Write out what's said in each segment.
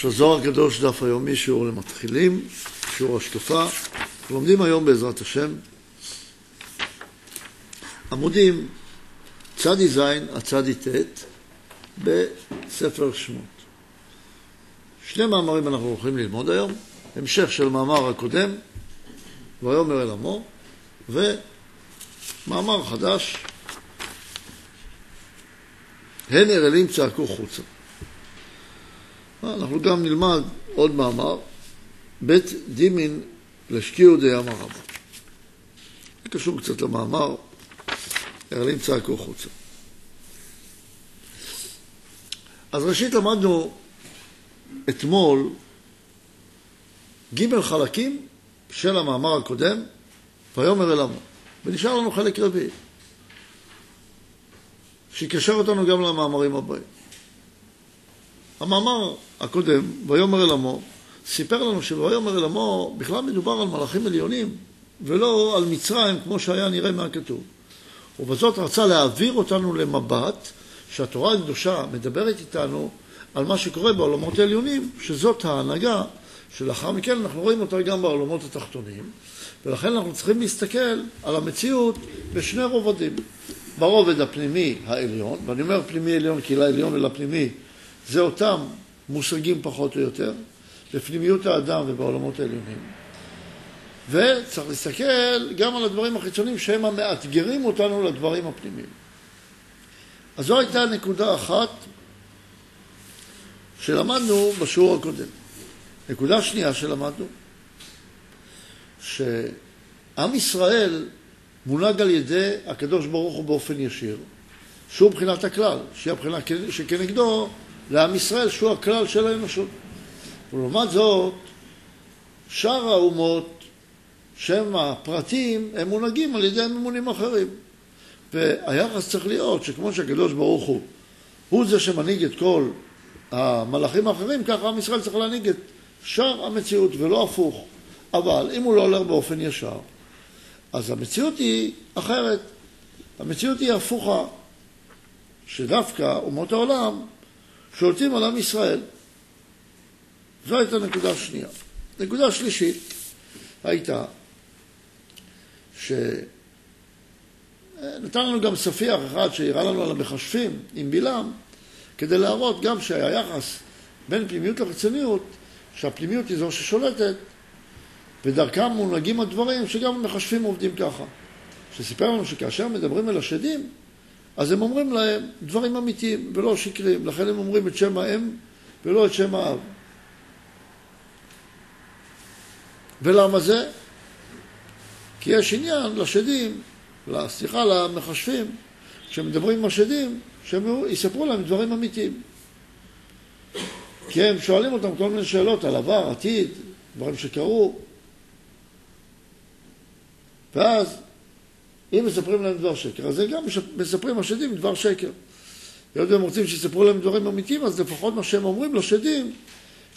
שזוהר הקדוש דף היומי, שיעור למתחילים, שיעור השקפה. לומדים היום בעזרת השם עמודים צדי ז' עד צדי ט' בספר שמות. שני מאמרים אנחנו הולכים ללמוד היום, המשך של מאמר הקודם, ויאמר אל עמו, ומאמר חדש, הן ארלים צעקו חוצה. אנחנו גם נלמד עוד מאמר, בית דימין לשקיעו דיאם הרבה. זה קשור קצת למאמר, ארלים צעקו חוצה. אז ראשית למדנו אתמול ג' חלקים של המאמר הקודם, ויאמר אל עמו, ונשאר לנו חלק רביעי, שיקשר אותנו גם למאמרים הבאים. המאמר הקודם, ויאמר אל עמו, סיפר לנו שויאמר אל עמו בכלל מדובר על מלאכים עליונים ולא על מצרים כמו שהיה נראה מהכתוב. ובזאת רצה להעביר אותנו למבט שהתורה הקדושה מדברת איתנו על מה שקורה בעולמות העליונים, שזאת ההנהגה שלאחר מכן אנחנו רואים אותה גם בעולמות התחתונים, ולכן אנחנו צריכים להסתכל על המציאות בשני רובדים. ברובד הפנימי העליון, ואני אומר פנימי עליון כי לעליון ולפנימי זה אותם מושגים פחות או יותר, בפנימיות האדם ובעולמות העליונים. וצריך להסתכל גם על הדברים החיצוניים שהם המאתגרים אותנו לדברים הפנימיים. אז זו הייתה נקודה אחת שלמדנו בשיעור הקודם. נקודה שנייה שלמדנו, שעם ישראל מונהג על ידי הקדוש ברוך הוא באופן ישיר, שהוא מבחינת הכלל, שהיא הבחינה שכנגדו לעם ישראל, שהוא הכלל של האנושות. ולעומת זאת, שאר האומות, שהם הפרטים, הם מונהגים על ידי ממונים אחרים. והיחס צריך להיות שכמו שהקדוש ברוך הוא, הוא זה שמנהיג את כל המלאכים האחרים, ככה עם ישראל צריך להנהיג את שאר המציאות ולא הפוך. אבל אם הוא לא הולך באופן ישר, אז המציאות היא אחרת. המציאות היא הפוכה, שדווקא אומות העולם שולטים על עם ישראל. זו הייתה נקודה שנייה. נקודה שלישית הייתה שנתן לנו גם ספיח אחד שהראה לנו על המכשפים עם בלעם, כדי להראות גם שהיחס בין פנימיות לחיצוניות, שהפנימיות היא זו ששולטת, ודרכם מונהגים הדברים שגם המכשפים עובדים ככה. שסיפר לנו שכאשר מדברים אל השדים, אז הם אומרים להם דברים אמיתיים ולא שקריים, לכן הם אומרים את שם האם ולא את שם האב. ולמה זה? כי יש עניין לשדים, סליחה, למחשבים, כשמדברים עם השדים, שהם יספרו להם דברים אמיתיים. כי הם שואלים אותם כל מיני שאלות על עבר, עתיד, דברים שקרו, ואז אם מספרים להם דבר שקר, אז גם מספרים לשדים דבר שקר. היות והם רוצים שיספרו להם דברים אמיתיים, אז לפחות מה שהם אומרים לשדים,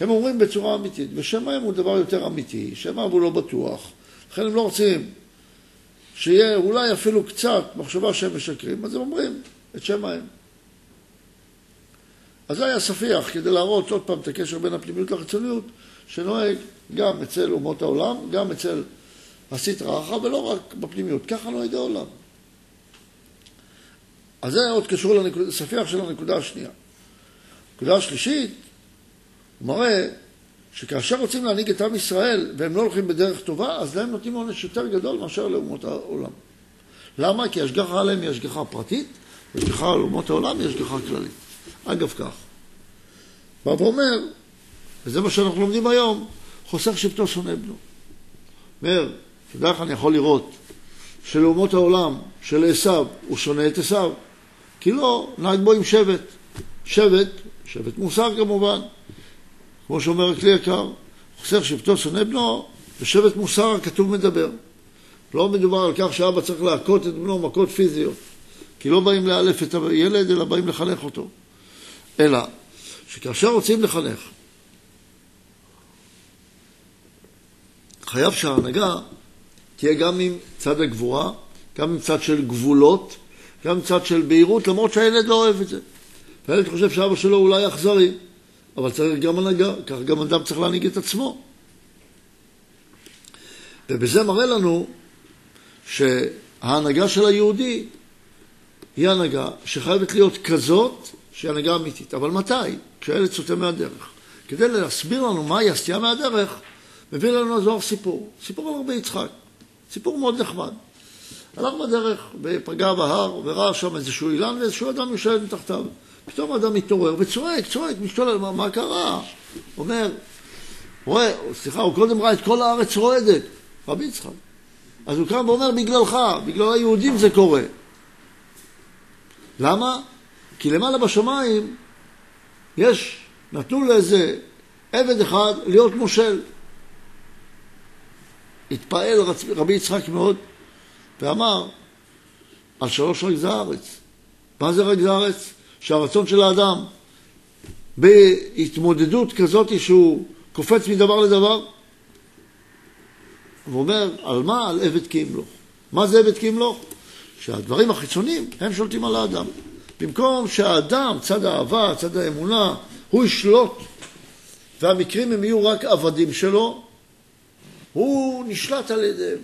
הם אומרים בצורה אמיתית. ושם האם הוא דבר יותר אמיתי, שם הוא לא בטוח. לכן הם לא רוצים שיהיה אולי אפילו קצת מחשבה שהם משקרים, אז הם אומרים את שם האם. אז זה היה ספיח, כדי להראות עוד פעם את הקשר בין הפנימיות לחיצוניות, שנוהג גם אצל אומות העולם, גם אצל הסטרא אחרא, ולא רק בפנימיות. ככה נוהג העולם. אז זה עוד קשור לספיח של הנקודה השנייה. הנקודה השלישית, מראה שכאשר רוצים להנהיג את עם ישראל והם לא הולכים בדרך טובה, אז להם נותנים עונש יותר גדול מאשר לאומות העולם. למה? כי השגחה עליהם היא השגחה פרטית, והשגחה על אומות העולם היא השגחה כללית. אגב כך. בא ואומר, וזה מה שאנחנו לומדים היום, חוסך שבטו שונא בנו. אומר, איך אני יכול לראות שלאומות העולם, של עשיו, הוא שונא את עשיו? כי לא, נהג בו עם שבט. שבט, שבט מוסר כמובן, כמו שאומר הכלי יקר, חוסך שבטו שונא בנו, ושבט מוסר הכתוב מדבר. לא מדובר על כך שאבא צריך להכות את בנו מכות פיזיות, כי לא באים לאלף את הילד, אלא באים לחנך אותו. אלא שכאשר רוצים לחנך, חייב שההנהגה תהיה גם עם צד הגבורה, גם עם צד של גבולות, גם צד של בהירות, למרות שהילד לא אוהב את זה. והילד חושב שאבא שלו אולי אכזרי, אבל צריך גם הנהגה, כך גם אדם צריך להנהיג את עצמו. ובזה מראה לנו שההנהגה של היהודי היא הנהגה שחייבת להיות כזאת שהיא הנהגה אמיתית. אבל מתי? כשהילד סוטה מהדרך. כדי להסביר לנו מהי הסטייה מהדרך, מביא לנו הזוהר סיפור. סיפור על רבי יצחק. סיפור מאוד נחמד. הלך בדרך ופגע בהר וראה שם איזשהו אילן ואיזשהו אדם יושב מתחתיו. פתאום האדם מתעורר וצועק, צועק, משתולל, מה, מה קרה? אומר, רואה, סליחה, הוא קודם ראה את כל הארץ רועדת, רבי יצחק. אז הוא קם ואומר, בגללך, בגלל היהודים זה קורה. למה? כי למעלה בשמיים יש, נתנו לאיזה עבד אחד להיות מושל. התפעל רבי יצחק מאוד ואמר, על שלוש רגזי הארץ. מה זה רגזי הארץ? שהרצון של האדם בהתמודדות כזאת שהוא קופץ מדבר לדבר, ואומר, על מה? על עבד כי ימלוך. מה זה עבד כי ימלוך? שהדברים החיצוניים הם שולטים על האדם. במקום שהאדם, צד האהבה, צד האמונה, הוא ישלוט, והמקרים הם יהיו רק עבדים שלו, הוא נשלט על ידיהם.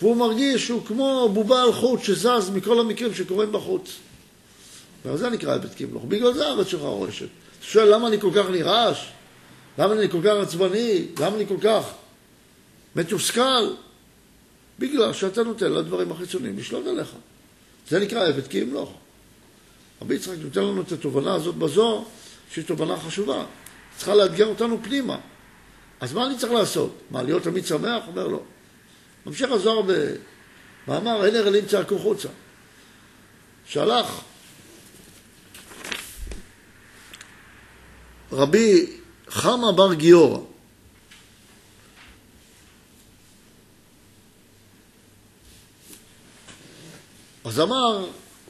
והוא מרגיש שהוא כמו בובה על חוט שזז מכל המקרים שקורים בחוץ. ועל זה נקרא עבד קימלוך. בגלל זה הארץ שלך רועשת. אתה שואל למה אני כל כך נרעש? למה אני כל כך עצבני? למה אני כל כך מתוסכל? בגלל שאתה נותן לדברים החיצוניים לשלוט עליך. זה נקרא עבד כי. רבי יצחק נותן לנו את התובנה הזאת בזוהר, שהיא תובנה חשובה. צריכה לאתגר אותנו פנימה. אז מה אני צריך לעשות? מה, להיות תמיד שמח? אומר לו. ממשיך הזוהר במאמר, אין ערלים צעקו חוצה. שהלך רבי חמא בר גיורא, אז אמר,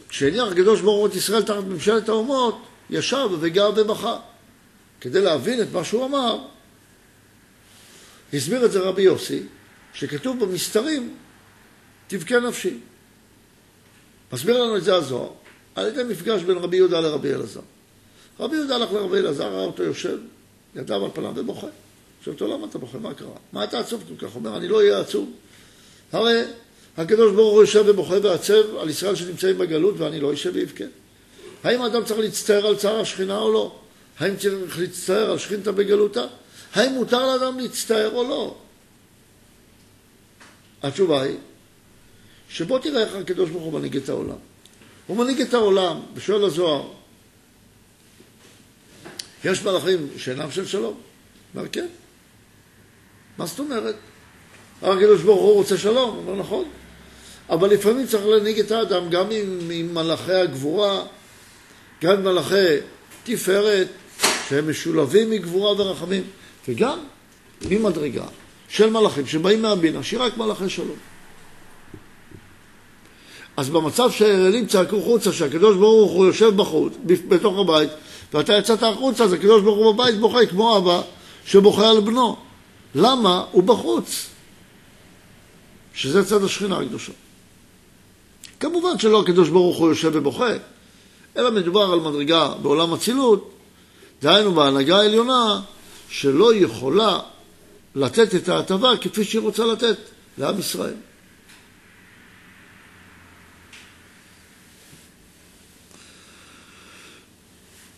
כשהניח הקדוש ברוך הוא את ישראל תחת ממשלת האומות, ישב וגר ובכה. כדי להבין את מה שהוא אמר, הסביר את זה רבי יוסי, שכתוב במסתרים, תבכה נפשי. מסביר לנו את זה הזוהר, על ידי מפגש בין רבי יהודה לרבי אלעזר. רבי יהודה הלך לרבי אלעזר, ראה אותו יושב, ידיו על פניו ובוכה. שואל אותו, למה אתה בוכה? מה קרה? מה אתה עצוב כל כך? אומר, אני לא אהיה עצוב. הרי הקדוש ברוך הוא יושב ובוכה ועצב על ישראל שנמצאים בגלות ואני לא אשב ואבכה. האם האדם צריך להצטער על צער השכינה או לא? האם צריך להצטער על שכינתה בגלותה? האם מותר לאדם להצטער או לא? התשובה היא שבוא תראה איך הקדוש ברוך הוא מנהיג את העולם. הוא מנהיג את העולם, ושואל הזוהר, יש מלאכים שאינם של שלום? אומר כן. מה זאת אומרת? הקדוש ברוך הוא רוצה שלום, אומר נכון. אבל לפעמים צריך להנהיג את האדם גם עם, עם מלאכי הגבורה, גם עם מלאכי תפארת, שהם משולבים מגבורה ורחמים, וגם ממדרגה של מלאכים שבאים מהבינה, שהיא רק מלאכי שלום. אז במצב שהאלים צעקו חוצה, שהקדוש ברוך הוא יושב בחוץ, בתוך הבית, ואתה יצאת החוצה, אז הקדוש ברוך הוא בבית בוכה כמו אבא שבוכה על בנו. למה? הוא בחוץ. שזה צד השכינה הקדושה. כמובן שלא הקדוש ברוך הוא יושב ובוכה, אלא מדובר על מדרגה בעולם אצילות, דהיינו בהנהגה העליונה, שלא יכולה לתת את ההטבה כפי שהיא רוצה לתת לעם ישראל.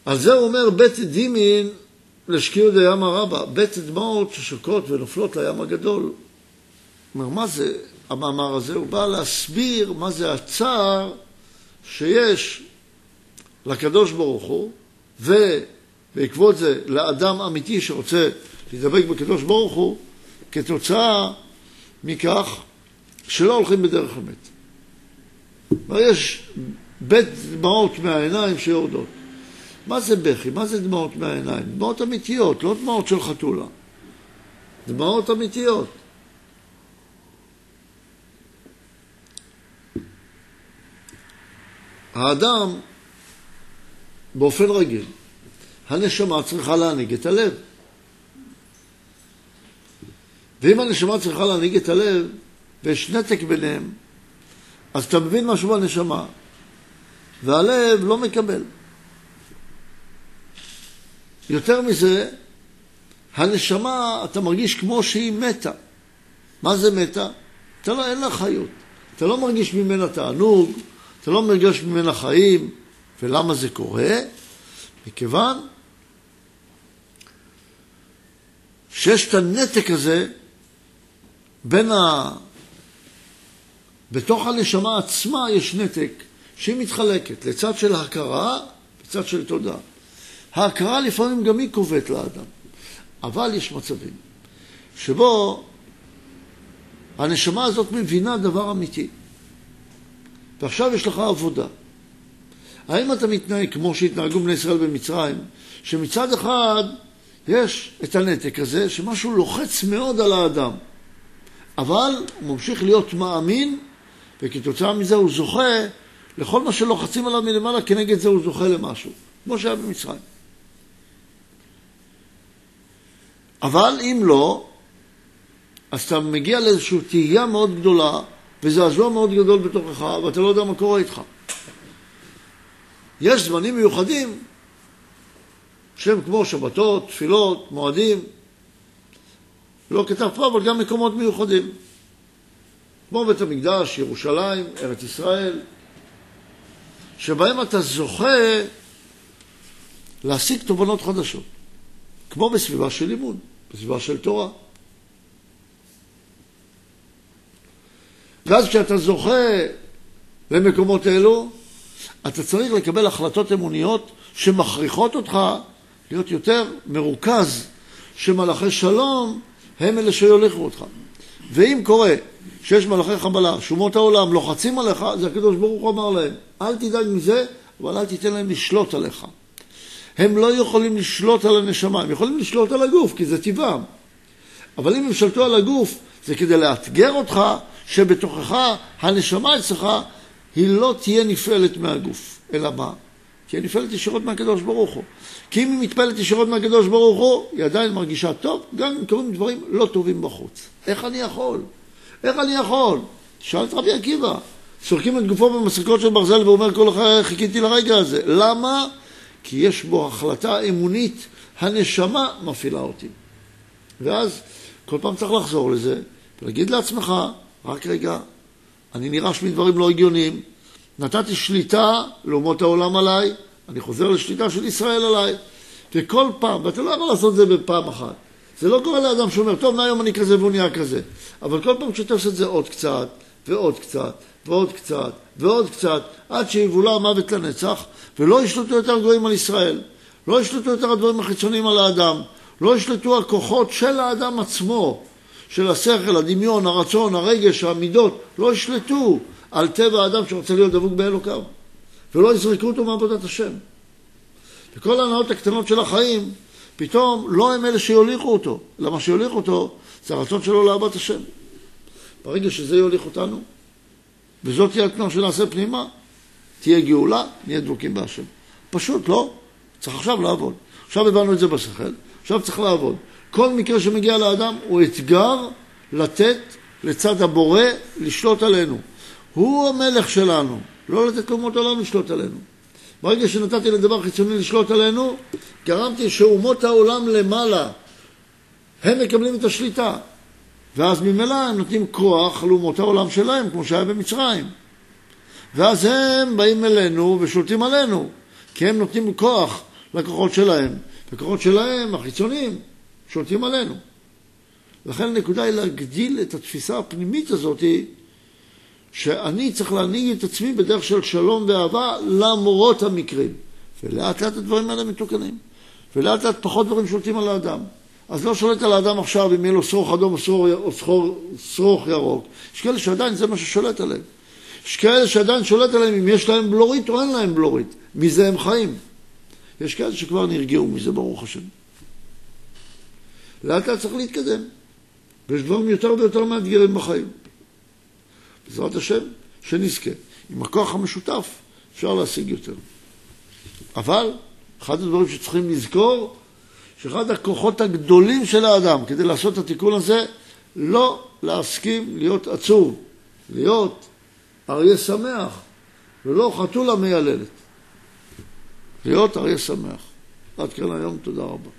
על זה אומר בית דימין לשקיעו דים הרבה, בית דמעות ששוקעות ונופלות לים הגדול. אומר, מה זה המאמר הזה? הוא בא להסביר מה זה הצער שיש לקדוש ברוך הוא, ובעקבות זה לאדם אמיתי שרוצה להידבק בקדוש ברוך הוא, כתוצאה מכך שלא הולכים בדרך אמת. יש בית דמעות מהעיניים שיורדות. מה זה בכי? מה זה דמעות מהעיניים? דמעות אמיתיות, לא דמעות של חתולה. דמעות אמיתיות. האדם, באופן רגיל, הנשמה צריכה להנהיג את הלב. ואם הנשמה צריכה להנהיג את הלב, ויש נתק ביניהם, אז אתה מבין משהו בנשמה, והלב לא מקבל. יותר מזה, הנשמה, אתה מרגיש כמו שהיא מתה. מה זה מתה? אתה לא, אין לה חיות. אתה לא מרגיש ממנה תענוג, אתה לא מרגיש ממנה חיים. ולמה זה קורה? מכיוון שיש את הנתק הזה בין ה... בתוך הנשמה עצמה יש נתק שהיא מתחלקת לצד של הכרה וצד של תודעה. ההכרה לפעמים גם היא כובדת לאדם, אבל יש מצבים שבו הנשמה הזאת מבינה דבר אמיתי. ועכשיו יש לך עבודה. האם אתה מתנהג כמו שהתנהגו בני ישראל במצרים, שמצד אחד יש את הנתק הזה, שמשהו לוחץ מאוד על האדם, אבל הוא ממשיך להיות מאמין, וכתוצאה מזה הוא זוכה לכל מה שלוחצים עליו מלמעלה, כנגד זה הוא זוכה למשהו, כמו שהיה במצרים. אבל אם לא, אז אתה מגיע לאיזושהי תהייה מאוד גדולה וזעזוע מאוד גדול בתוכך, ואתה לא יודע מה קורה איתך. יש זמנים מיוחדים שהם כמו שבתות, תפילות, מועדים, לא כתב פה, אבל גם מקומות מיוחדים. כמו בית המקדש, ירושלים, ארץ ישראל, שבהם אתה זוכה להשיג תובנות חדשות, כמו בסביבה של לימוד, בסביבה של תורה. ואז כשאתה זוכה למקומות אלו, אתה צריך לקבל החלטות אמוניות שמכריחות אותך להיות יותר מרוכז, שמלאכי שלום הם אלה שיוליכו אותך. ואם קורה שיש מלאכי חבלה, שומות העולם לוחצים עליך, זה הקדוש ברוך הוא אמר להם, אל תדאג מזה, אבל אל תיתן להם לשלוט עליך. הם לא יכולים לשלוט על הנשמה, הם יכולים לשלוט על הגוף, כי זה טבעם. אבל אם הם שלטו על הגוף, זה כדי לאתגר אותך, שבתוכך הנשמה אצלך היא לא תהיה נפעלת מהגוף. אלא מה? תהיה נפעלת ישירות מהקדוש ברוך הוא. כי אם היא מתפעלת ישירות מהקדוש ברוך הוא, היא עדיין מרגישה טוב, גם אם קורים דברים לא טובים בחוץ. איך אני יכול? איך אני יכול? תשאל את רבי עקיבא. סורקים את גופו במסריקות של ברזל ואומר כל החיים חיכיתי לרגע הזה. למה? כי יש בו החלטה אמונית, הנשמה מפעילה אותי. ואז כל פעם צריך לחזור לזה ולהגיד לעצמך, רק רגע, אני נרעש מדברים לא הגיוניים, נתתי שליטה לאומות העולם עליי, אני חוזר לשליטה של ישראל עליי. וכל פעם, ואתה לא יכול לעשות את זה בפעם אחת. זה לא קורה לאדם שאומר, טוב, מהיום אני כזה והוא נהיה כזה. אבל כל פעם שאתה עושה את זה עוד קצת, ועוד קצת, ועוד קצת, ועוד קצת, עד שיבולע המוות לנצח, ולא ישלטו יותר גויים על ישראל. לא ישלטו יותר הדברים החיצוניים על האדם. לא ישלטו הכוחות של האדם עצמו, של השכל, הדמיון, הרצון, הרגש, המידות, לא ישלטו על טבע האדם שרוצה להיות דבוק באלוקיו. ולא יזרקו אותו מעבודת השם. וכל ההנאות הקטנות של החיים, פתאום לא הם אלה שיוליכו אותו, אלא מה שיוליך אותו זה הרצון שלו לאהבת השם. ברגע שזה יוליך אותנו, וזאת תהיה התנועה שנעשה פנימה, תהיה גאולה, נהיה דבוקים בהשם. פשוט, לא? צריך עכשיו לעבוד. עכשיו הבנו את זה בשכל, עכשיו צריך לעבוד. כל מקרה שמגיע לאדם הוא אתגר לתת לצד הבורא לשלוט עלינו. הוא המלך שלנו, לא לתת לאומות העולם לשלוט עלינו. ברגע שנתתי לדבר חיצוני לשלוט עלינו, גרמתי שאומות העולם למעלה, הם מקבלים את השליטה. ואז ממילא הם נותנים כוח לאומות העולם שלהם, כמו שהיה במצרים. ואז הם באים אלינו ושולטים עלינו, כי הם נותנים כוח לכוחות שלהם. וכוחות שלהם, החיצוניים, שולטים עלינו. לכן הנקודה היא להגדיל את התפיסה הפנימית הזאת שאני צריך להנהיג את עצמי בדרך של שלום ואהבה למרות המקרים. ולאט לאט הדברים האלה מתוקנים. ולאט לאט פחות דברים שולטים על האדם. אז לא שולט על האדם עכשיו אם יהיה לו שרוך אדום או שרוך ירוק. יש כאלה שעדיין זה מה ששולט עליהם. יש כאלה שעדיין שולט עליהם אם יש להם בלורית או אין להם בלורית. מזה הם חיים. יש כאלה שכבר נרגעו מזה, ברוך השם. לאט לאט צריך להתקדם. ויש דברים יותר ויותר מאתגרים בחיים. בעזרת השם, שנזכה. עם הכוח המשותף אפשר להשיג יותר. אבל, אחד הדברים שצריכים לזכור, שאחד הכוחות הגדולים של האדם כדי לעשות את התיקון הזה, לא להסכים להיות עצוב, להיות אריה שמח, ולא חתולה מייללת. להיות אריה שמח. עד כאן היום, תודה רבה.